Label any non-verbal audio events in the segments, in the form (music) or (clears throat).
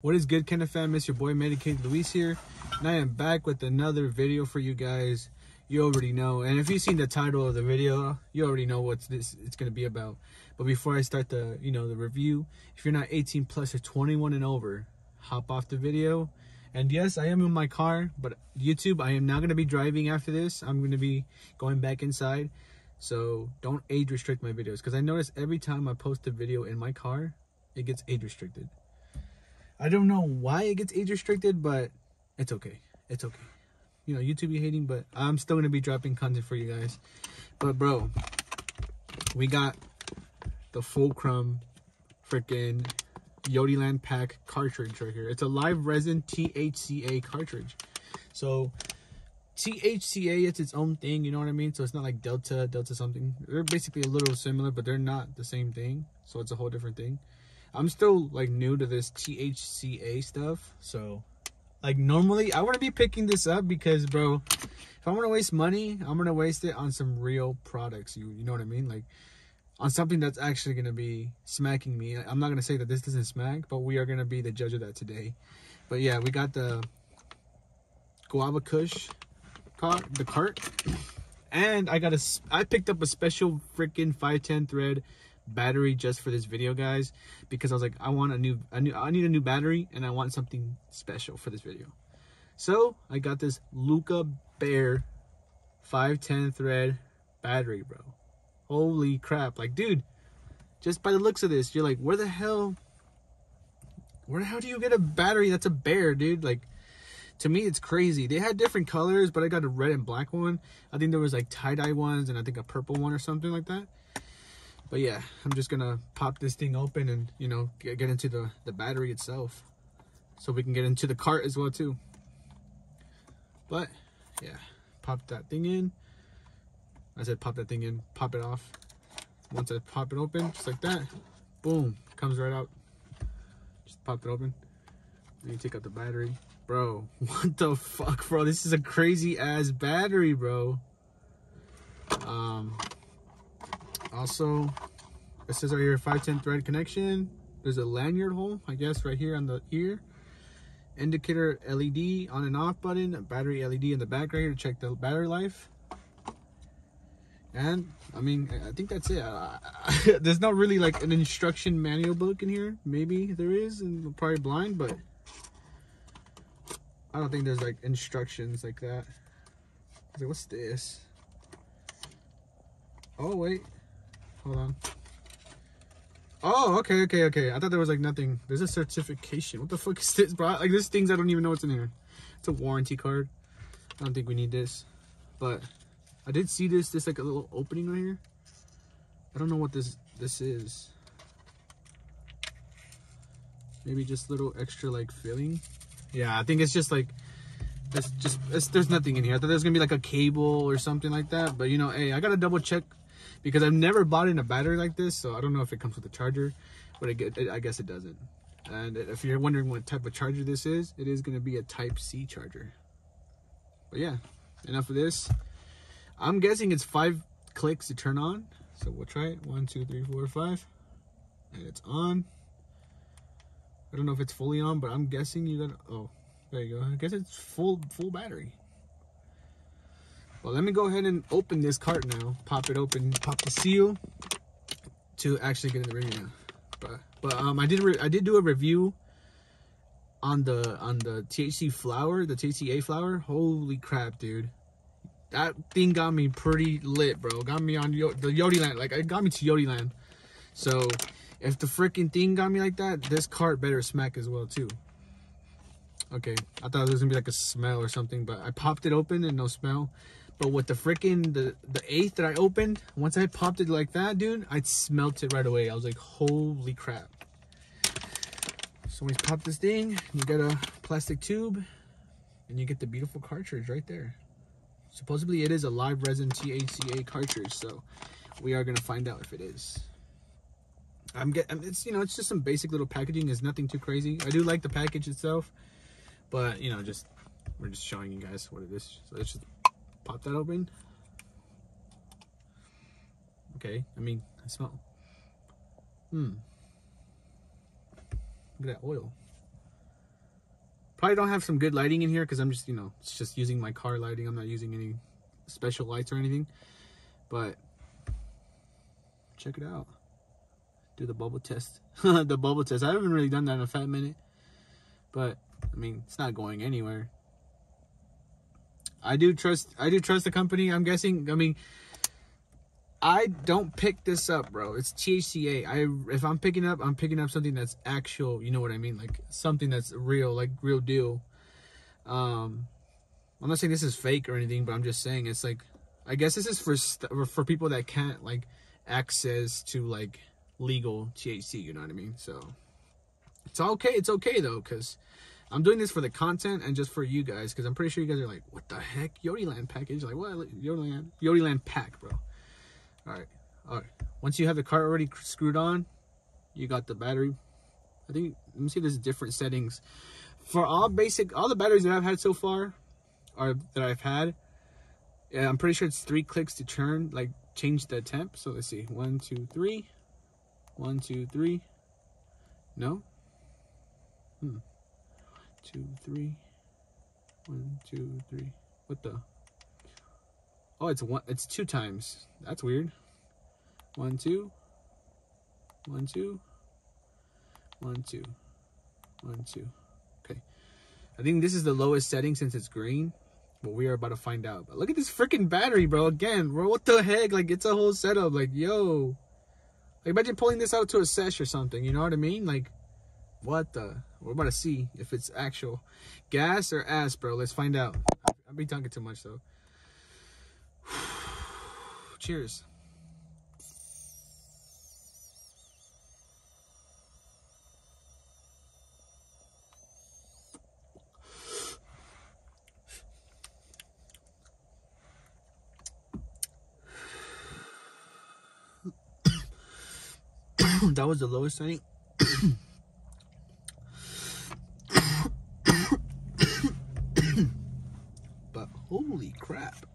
What is good, Kenneth fam? It's your boy Medicated Luis here, and I am back with another video for you guys. You already know, and if you've seen the title of the video, you already know what this it's gonna be about. But before I start the you know the review, if you're not 18 plus or 21 and over, hop off the video. And yes, I am in my car, but YouTube, I am not gonna be driving after this. I'm gonna be going back inside, so don't age restrict my videos because I notice every time I post a video in my car, it gets age restricted. I don't know why it gets age restricted, but it's okay. It's okay. You know, YouTube be hating, but I'm still gonna be dropping content for you guys. But bro, we got the Fulcrum freaking Yodieland pack cartridge right here. It's a live resin THCA cartridge. So THCA it's its own thing, you know what I mean? So it's not like Delta, Delta something. They're basically a little similar, but they're not the same thing. So it's a whole different thing. I'm still like new to this THCA stuff, so like normally I wouldn't be picking this up because bro, if I'm gonna waste money, I'm gonna waste it on some real products. You you know what I mean? Like on something that's actually gonna be smacking me. I'm not gonna say that this doesn't smack, but we are gonna be the judge of that today. But yeah, we got the Guava Kush cart, the cart, and I got a I picked up a special freaking 510 thread battery just for this video guys because I was like I want a new a new I need a new battery and I want something special for this video. So I got this Lookah Bear 510 thread battery bro. Holy crap. Like dude just by the looks of this you're like where the hell where the hell do you get a battery that's a bear dude? Like to me it's crazy. They had different colors but i got a red and black one. I think there was like tie-dye ones and i think a purple one or something like that but yeah i'm just gonna pop this thing open and you know get, get into the the battery itself. So we can get into the cart as well too. But yeah pop that thing in. I said pop that thing in pop it off. Once i pop it open just like that boom comes right out. Just pop it open. Then you take out the battery. Bro (laughs) what the fuck bro? This is a crazy ass battery bro. Um also it says right here 510 thread connection. There's a lanyard hole i guess right here on the ear. Indicator led on and off button a battery led in the back right here to check the battery life. And i mean i think that's it. (laughs) There's not really like an instruction manual book in here. Maybe there is and probably blind but i don't think there's like instructions like that. Like, what's this? Oh wait Hold on. Oh, okay, okay, okay. I thought there was like nothing. There's a certification. What the fuck is this, bro? Like, there's things I don't even know what's in here. It's a warranty card. I don't think we need this. But I did see this. This like a little opening right here. I don't know what this this is. Maybe just little extra like filling. Yeah, I think it's just like it's just it's, there's nothing in here. I thought there's gonna be like a cable or something like that. But you know, hey, I gotta double check because I've never bought in a battery like this, so I don't know if it comes with a charger, but I guess it doesn't. And if you're wondering what type of charger this is, it is going to be a Type C charger. But yeah, enough of this. I'm guessing it's five clicks to turn on. So we'll try it. One, two, three, four, five. And it's on. I don't know if it's fully on, but I'm guessing you got. Oh, there you go. I guess it's full full battery. Well, let me go ahead and open this cart now. Pop it open, pop the seal to actually get in the review now. But but um, I did I did do a review on the on the THC flower, the THCA flower. Holy crap, dude! That thing got me pretty lit, bro. Got me on Yo the Yodieland, like it got me to Yodieland. So if the freaking thing got me like that, this cart better smack as well too. Okay, I thought it was gonna be like a smell or something, but I popped it open and no smell. But with the freaking the the eighth that I opened, once I popped it like that, dude, I smelt it right away. I was like, holy crap. So when you pop this thing, you get a plastic tube, and you get the beautiful cartridge right there. Supposedly it is a live resin THCA cartridge, so we are gonna find out if it is. I'm getting it's you know it's just some basic little packaging. It's nothing too crazy. I do like the package itself, but you know just we're just showing you guys what it is. So let's just pop that open. Okay, I mean, I smell. Hmm. Look at that oil. Probably don't have some good lighting in here because I'm just, you know, it's just using my car lighting. I'm not using any special lights or anything. But check it out. Do the bubble test. (laughs) the bubble test. I haven't really done that in a fat minute. But I mean, it's not going anywhere. I do trust I do trust the company. I'm guessing I mean I don't pick this up, bro. It's THCA. I if I'm picking up, I'm picking up something that's actual. You know what I mean? Like something that's real, like real deal. Um, I'm not saying this is fake or anything, but I'm just saying it's like I guess this is for for people that can't like access to like legal THC. You know what I mean? So it's okay. It's okay though, cause I'm doing this for the content and just for you guys, cause I'm pretty sure you guys are like, what the heck, Yodieland package? Like what? Yodieland, Yodieland pack, bro. All right, all right. Once you have the cart already screwed on, you got the battery. I think let me see. There's different settings for all basic all the batteries that I've had so far, or that I've had. Yeah, I'm pretty sure it's three clicks to turn, like change the temp. So let's see, one, two, three, one, two, three. No. Hmm. Two, three. One, two, three. What the? Oh, it's one. It's two times. That's weird. One, two. One, two. One, two. One, two. Okay. I think this is the lowest setting since it's green. But we are about to find out. But look at this freaking battery, bro. Again, bro. What the heck? Like, it's a whole setup. Like, yo. Like, imagine pulling this out to a sesh or something. You know what I mean? Like, what the? We're about to see if it's actual. Gas or ass, bro. Let's find out. I've be talking too much, though. (sighs) Cheers. (coughs) that was the lowest but (coughs) holy crap.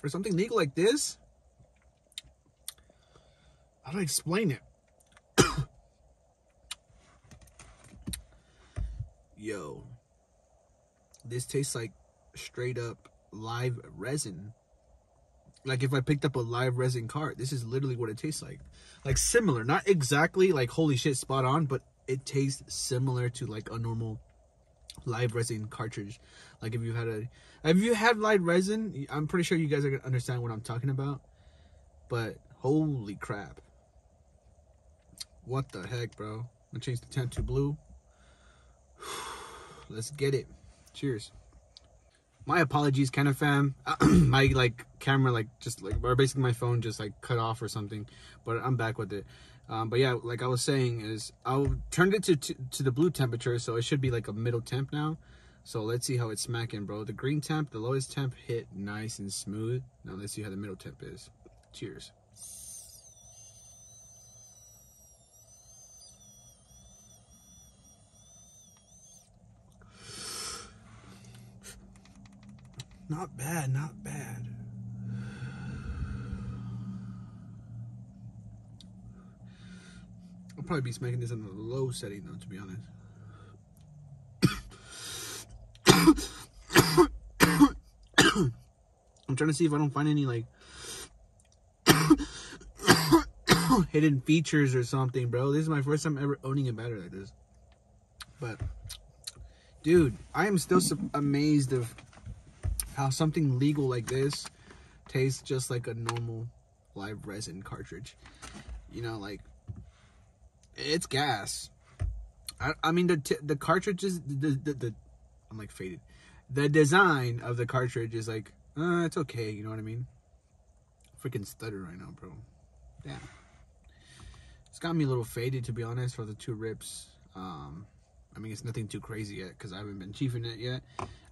For something legal like this, how do I explain it? (coughs) Yo, this tastes like straight up live resin like if I picked up a live resin cart, this is literally what it tastes like. Like similar, not exactly like holy shit spot on, but it tastes similar to like a normal live resin cartridge. Like if you had a, if you had live resin? I'm pretty sure you guys are gonna understand what I'm talking about. But holy crap. What the heck, bro? I'm gonna change the temp to blue. (sighs) Let's get it. Cheers my apologies, kind of fam. (clears throat) my like camera, like just like, or basically my phone just like cut off or something. But I'm back with it. Um, but yeah, like I was saying, is I'll turn it to, to to the blue temperature, so it should be like a middle temp now. So let's see how it's smacking, bro. The green temp, the lowest temp hit nice and smooth. Now let's see how the middle temp is. Cheers. Not bad, not bad. Probably be smacking this in a low setting though, to be honest. (coughs) I'm trying to see if I don't find any like (coughs) hidden features or something, bro. This is my first time ever owning a battery like this. But, dude, I am still amazed of how something legal like this tastes just like a normal live resin cartridge. You know, like it's gas. I, I mean the the cartridges the, the, the I'm like faded. The design of the cartridge is like uh, it's okay. You know what I mean? Freaking stutter right now, bro. Damn. It's got me a little faded to be honest for the two rips. Um, I mean, it's nothing too crazy yet because I haven't been chiefing it yet.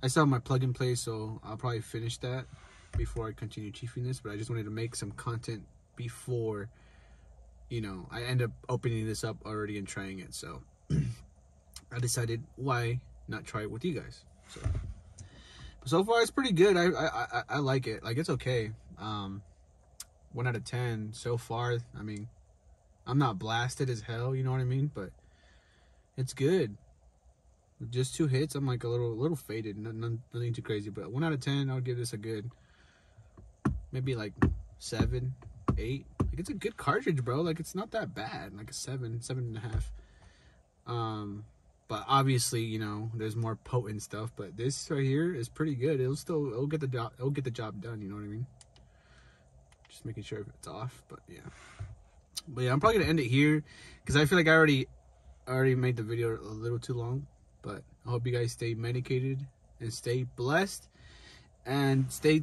I still have my plug and play, so I'll probably finish that before I continue chiefing this. But I just wanted to make some content before, you know, I end up opening this up already and trying it. So (clears throat) I decided why not try it with you guys. So so far it's pretty good. I I I, I like it. Like it's okay. Um, one out of ten so far. I mean, I'm not blasted as hell. You know what I mean? But It's good. Just two hits, I'm like a little, a little faded. Nothing, nothing too crazy, but one out of ten, I would give this a good, maybe like seven, eight. Like it's a good cartridge, bro. Like it's not that bad. Like a seven, seven and a half. Um, but obviously, you know, there's more potent stuff. But this right here is pretty good. It'll still, it'll get the job, it'll get the job done. You know what I mean? Just making sure if it's off. But yeah. But yeah, I'm probably gonna end it here because I feel like I already, already made the video a little too long. But I hope you guys stay medicated and stay blessed and stay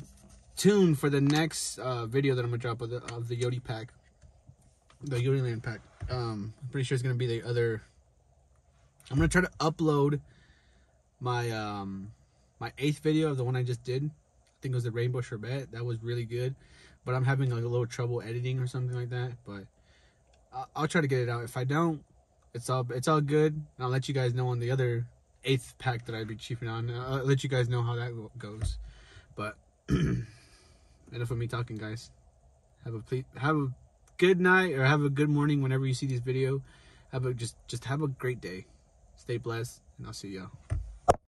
tuned for the next uh, video that I'm gonna drop of the of the Yodi pack, the Yodieland pack. Um, I'm pretty sure it's gonna be the other. I'm gonna try to upload my um my eighth video of the one I just did. I think it was the Rainbow Sherbet. That was really good, but I'm having like a little trouble editing or something like that. But I'll, try to get it out. If I don't, it's all it's all good. And I'll let you guys know on the other eighth pack that I'd be chiefing on. I'll let you guys know how that goes. But (clears throat) enough of me talking, guys. Have a please have a good night or have a good morning whenever you see this video. Have a just just have a great day. Stay blessed, and I'll see y'all.